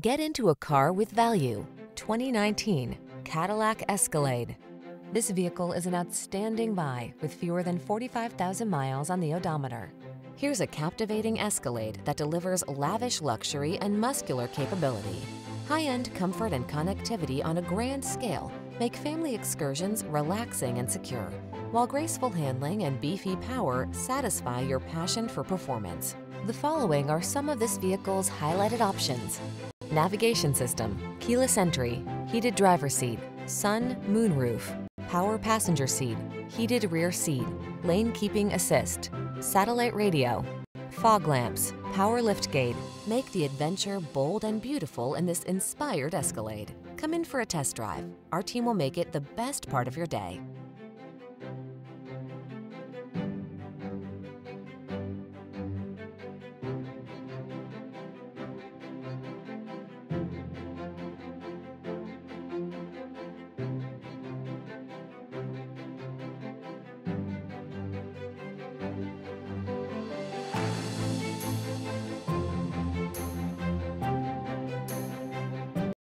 Get into a car with value. 2019 Cadillac Escalade. This vehicle is an outstanding buy with fewer than 45,000 miles on the odometer. Here's a captivating Escalade that delivers lavish luxury and muscular capability. High-end comfort and connectivity on a grand scale make family excursions relaxing and secure, while graceful handling and beefy power satisfy your passion for performance. The following are some of this vehicle's highlighted options. Navigation system, keyless entry, heated driver seat, sun, moonroof, power passenger seat, heated rear seat, lane keeping assist, satellite radio, fog lamps, power liftgate. Make the adventure bold and beautiful in this inspired Escalade. Come in for a test drive. Our team will make it the best part of your day.